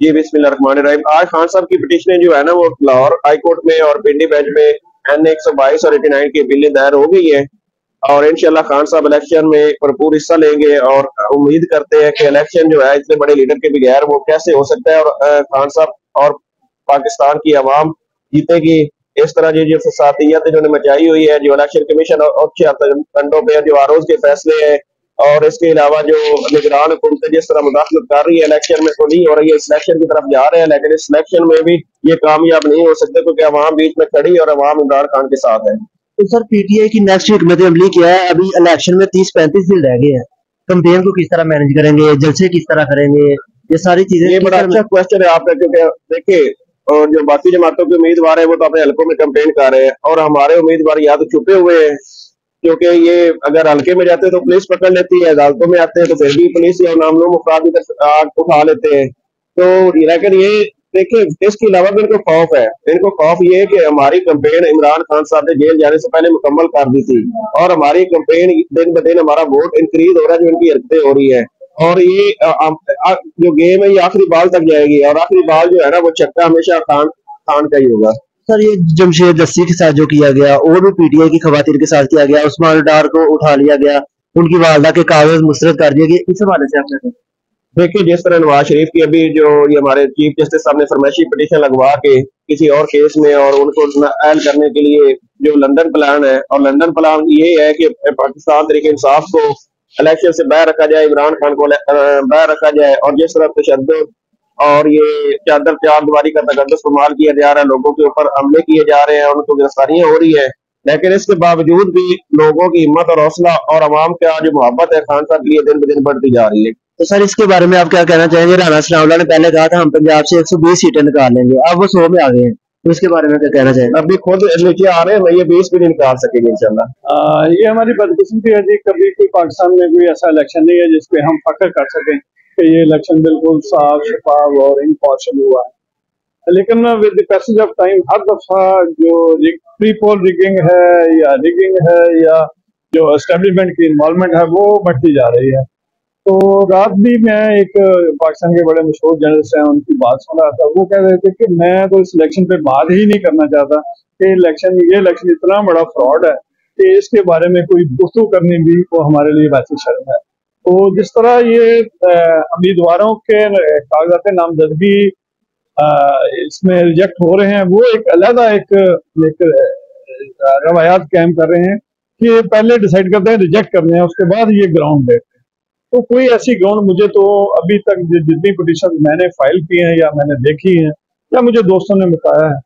जी बिस्मिल्लाहिर्रहमानिर्रहीम आज खान साहब की पिटिशनें जो है ना, वो लाहौर हाई कोर्ट में और पिंडी बेंच में एन एक सौ बाईस और एटी नाइन की बिलें दायर हो गई है। और इनशाला खान साहब इलेक्शन में भरपूर हिस्सा लेंगे और उम्मीद करते हैं कि इलेक्शन जो है, इतने बड़े लीडर के बगैर वो कैसे हो सकता है और खान साहब और पाकिस्तान की आवाम जीतेगी। इस तरह की जो फसातियत जो मचाई हुई है, जो इलेक्शन कमीशन और खंडों पे जो आरोज के फैसले हैं और इसके अलावा जो निगरान हुकूमत जिस तरह मुदाखलत कर रही है इलेक्शन में तो नहीं हो रही है इलेक्शन की तरफ़ जा रहे हैं लेकिन इस इलेक्शन में भी ये कामयाब नहीं हो सकते क्योंकि अवाम बीच में खड़ी और अवाम इमरान खान के साथ है। तो सर पीटीआई की नेक्स्ट हमत अमली क्या है अभी इलेक्शन में तीस पैंतीस दिन रह गए हैं। कंपेन को किस तरह मैनेज करेंगे जलसे किस तरह करेंगे ये सारी चीज़ें ये बड़ा अच्छा क्वेश्चन है आपका क्योंकि देखिए और जो बाकी जमातों के उम्मीदवार है वो तो अपने हल्कों में कंपेन कर रहे हैं और हमारे उम्मीदवार या तो छुपे हुए हैं। क्योंकि ये अगर हल्के में जाते हैं तो पुलिस पकड़ लेती है, अदालतों में आते हैं तो फिर भी पुलिस या नामलो मुफाद इधर उठा लेते हैं। तो लेकिन ये देखिए, इसके अलावा भी इनको खौफ है। इनको खौफ ये है कि हमारी कंपेन इमरान खान साहब ने जेल जाने से पहले मुकम्मल कर दी थी और हमारी कंपेन दिन ब दिन हमारा वोट इंक्रीज हो रहा है, जो इनकी हरकतें हो रही है। और ये जो गेम है, ये आखिरी बाल तक जाएगी और आखिरी बाल जो है ना, वो चक्का हमेशा खान खान का ही होगा। सर, ये जमशेद लस्सी के साथ जो किया गया और भी पीटीआई की खातन के साथ किया गया, उस्मान डार को उठा लिया गया, उनकी वालदा के कागज़ मुस्तरद कर दिए गए, इस हवाले से आपने देखिए, जिस तरह नवाज़ शरीफ की अभी जो ये हमारे चीफ जस्टिस साहब ने फरमाइशी पिटीशन लगवा के किसी और केस में और उनको एल करने के लिए जो लंदन प्लान है, और लंदन प्लान ये है कि पाकिस्तान तरीके इंसाफ को इलेक्शन से बाहर रखा जाए, इमरान खान को बाहर रखा जाए, और जिस तरह तशद और ये चादर चार दीवारी का तकद इस्तेमाल किया जा रहा है लोगों के ऊपर हमले किए जा रहे हैं उनको गिरफ्तारियाँ हो रही है। लेकिन इसके बावजूद भी लोगों की हिम्मत और हौसला और आवाम का जो मोहब्बत है खान साहब के दिन ब दिन बढ़ती जा रही है। तो सर इसके बारे में आप क्या कहना चाहेंगे? राना सलाउल्ला ने पहले कहा था हम पंजाब से 120 सीटें निकाल लेंगे। अब वो सौ में आ गए हैं। तो इसके बारे में क्या कहना चाहेंगे? अभी खुद नीचे आ रहे हैं ये बीस भी नहीं निकाल सकेंगे इंशाल्लाह। ये हमारी बदकिस्मती है जी कभी कोई पाकिस्तान में कोई ऐसा इलेक्शन नहीं है जिसपे हम फख्र कर सकें। कि ये इलेक्शन बिल्कुल साफ़, शफाफ और इम्पॉर्शन हुआ है। लेकिन विद पैसेज ऑफ़ टाइम हर दफ़ा जो प्री पोल रिगिंग है या रिगिंग है या जो एस्टेब्लिशमेंट की इन्वॉल्वमेंट है, वो बढ़ती जा रही है। तो रात भी मैं एक पाकिस्तान के बड़े मशहूर जर्नलिस्ट हैं, उनकी बात सुन रहा था। वो कह रहे थे कि मैं तो इस इलेक्शन पे बात ही नहीं करना चाहता कि इलेक्शन ये इलेक्शन इतना बड़ा फ्रॉड है कि इसके बारे में कोई गुफ्तु करनी भी वो हमारे लिए वैसे शर्म है। तो जिस तरह ये उम्मीदवारों के कागजात नामजदगी इसमें रिजेक्ट हो रहे हैं वो एक अलहदा एक, एक रवायात कायम कर रहे हैं कि पहले डिसाइड करते हैं रिजेक्ट करने हैं उसके बाद ये ग्राउंड देते हैं। तो कोई ऐसी ग्राउंड मुझे तो अभी तक जितनी पिटिशन मैंने फ़ाइल की है या मैंने देखी है या मुझे दोस्तों ने बताया है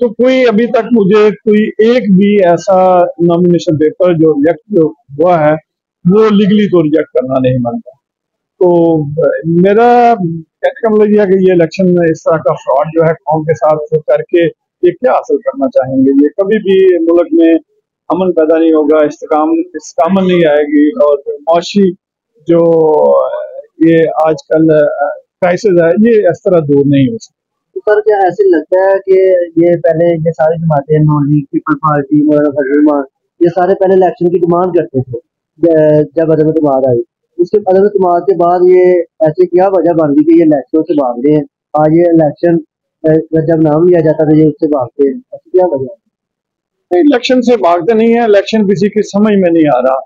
तो कोई अभी तक मुझे कोई एक भी ऐसा नॉमिनेशन पेपर जो रिजेक्ट हुआ है वो लीगली तो रिजेक्ट करना नहीं मानता। तो मेरा कहने का मतलब यह कि ये इलेक्शन में इस तरह का फ्रॉड जो है कौम के साथ करके ये क्या हासिल करना चाहेंगे? ये कभी भी मुल्क में अमन पैदा नहीं होगा इस्तेकाम इस्तेकामन नहीं आएगी और मुआशी जो, ये आजकल क्राइसिस है, ये इस तरह दूर नहीं हो सकती। तो सर, क्या ऐसे लगता है कि ये पहले, ये सारी जमातें नॉन लीग पीपल पार्टी ये सारे पहले इलेक्शन की डिमांड करते थे? जब अदम इतमाद आई। उसके अदम इतमाद के बाद ये ऐसे क्या वजह बन गई कि ये इलेक्शन से भाग रहे हैं? आज ये इलेक्शन जब नाम लिया जाता था ये उससे भागते हैं। ऐसी क्या वजह? इलेक्शन से भागते नहीं है। इलेक्शन किसी की समझ में नहीं आ रहा।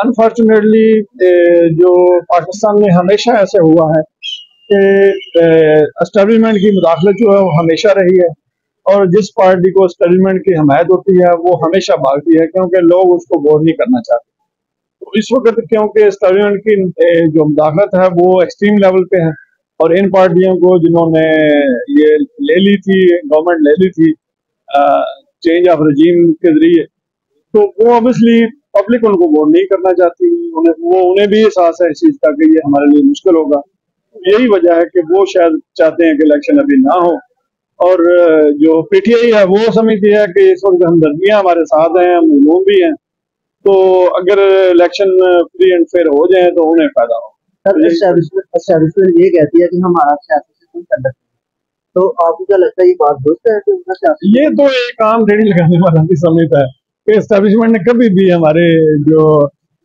अनफॉर्चुनेटली जो पाकिस्तान में हमेशा ऐसे हुआ है कि एस्टेब्लिशमेंट की मुदाखलत जो है वो हमेशा रही है। और जिस पार्टी को एस्टेब्लिशमेंट की हमायत होती है, वो हमेशा भागती है, क्योंकि लोग उसको वोट नहीं करना चाहते। तो इस वक्त क्योंकि एस्टेब्लिशमेंट की जो मुदाखलत है, वो एक्सट्रीम लेवल पे है और इन पार्टियों को जिन्होंने ये ले ली थी गवर्नमेंट ले ली थी चेंज ऑफ़ रजीम के ज़रिए तो वो ऑब्वियसली पब्लिक उनको वोट नहीं करना चाहती। उन्हें, वो उन्हें भी एहसास है इस चीज़ का कि ये हमारे लिए मुश्किल होगा। यही वजह है कि वो शायद चाहते हैं कि इलेक्शन अभी ना हो। और जो पीटीआई है वो समझती है कि इस वक्त हमदर्दियाँ हमारे साथ हैं हम मजलूम भी हैं। तो अगर इलेक्शन फ्री एंड फेयर हो जाए तो उन्हें फ़ायदा हो। सर ये कहती है कि हमारा सियासत तो आपको क्या लगता है ये बात दुरुस्त है तो ये तो एक आम रेडी लगाने वाला भी समझता है। कि इस्टेब्लिशमेंट ने कभी भी हमारे जो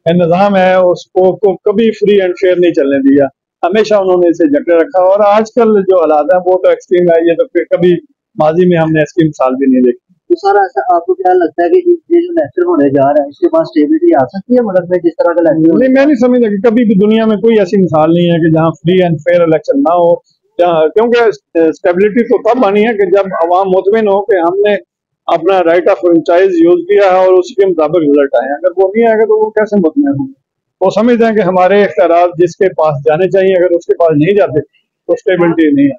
निज़ाम है उसको को कभी फ्री एंड फेयर नहीं चलने दिया। हमेशा उन्होंने इसे जकड़े रखा और आजकल जो हालात है वो तो एक्सट्रीम है ये तो फिर कभी माजी में हमने इसकी मिसाल भी नहीं देखी। तो सर ऐसा आपको क्या लगता है कि ये जो इलेक्शन होने जा रहा है इसके बाद स्टेबिलिटी आ सकती है मुल्क में जिस तरह का इलेक्शन नहीं मैं नहीं समझता कि कभी भी दुनिया में कोई ऐसी मिसाल नहीं है कि जहाँ फ्री एंड फेयर इलेक्शन ना हो क्योंकि स्टेबिलिटी तो तब आनी है कि जब आवाम मुतमिन हो कि हमने अपना राइट ऑफ़ फ्रेंचाइज यूज़ किया है और उसके मुताबिक रिज़ल्ट आए अगर वो नहीं आएगा तो वो कैसे मुतमिन होंगे? वो समझते हैं कि हमारे इख्तियार जिसके पास जाने चाहिए अगर उसके पास नहीं जाते तो स्टेबिलिटी नहीं है।